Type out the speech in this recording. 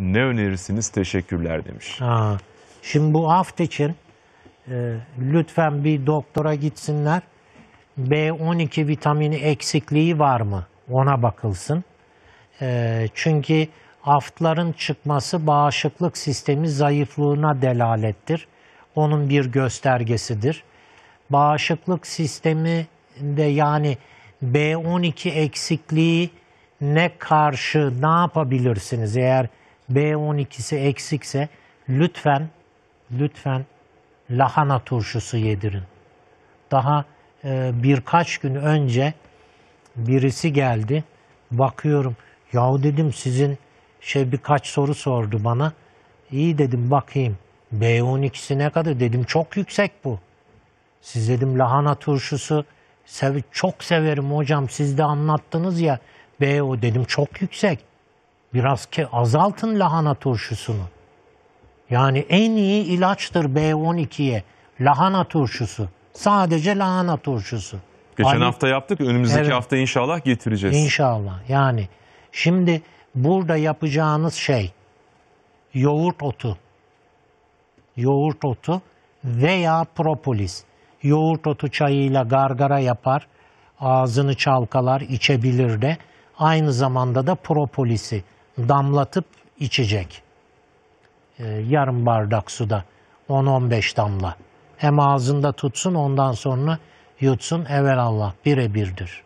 Ne önerirsiniz? Teşekkürler demiş. Ha. Şimdi bu aft için e, lütfen bir doktora gitsinler. B12 vitamini eksikliği var mı? Ona bakılsın. E, çünkü aftların çıkması bağışıklık sistemi zayıflığına delalettir. Onun bir göstergesidir. Bağışıklık sisteminde yani B12 eksikliği ne karşı ne yapabilirsiniz? Eğer B12'si eksikse lütfen lütfen lahana turşusu yedirin. Daha e, birkaç gün önce birisi geldi. Bakıyorum. Yahu dedim sizin şey birkaç soru sordu bana. İyi dedim bakayım. B12'si ne kadar dedim çok yüksek bu. Siz dedim lahana turşusu sev çok severim hocam siz de anlattınız ya. BO dedim çok yüksek. Biraz ke azaltın lahana turşusunu. Yani en iyi ilaçtır B12'ye lahana turşusu. Sadece lahana turşusu. Geçen Ali- hafta yaptık. Önümüzdeki Evet. hafta inşallah getireceğiz. İnşallah. Yani şimdi burada yapacağınız şey yoğurt otu. Yoğurt otu veya propolis. Yoğurt otu çayıyla gargara yapar, ağzını çalkalar, içebilir de. Aynı zamanda da propolisi damlatıp içecek. Ee, yarım bardak suda 10-15 damla. Hem ağzında tutsun ondan sonra yutsun. Evelallah birebirdir.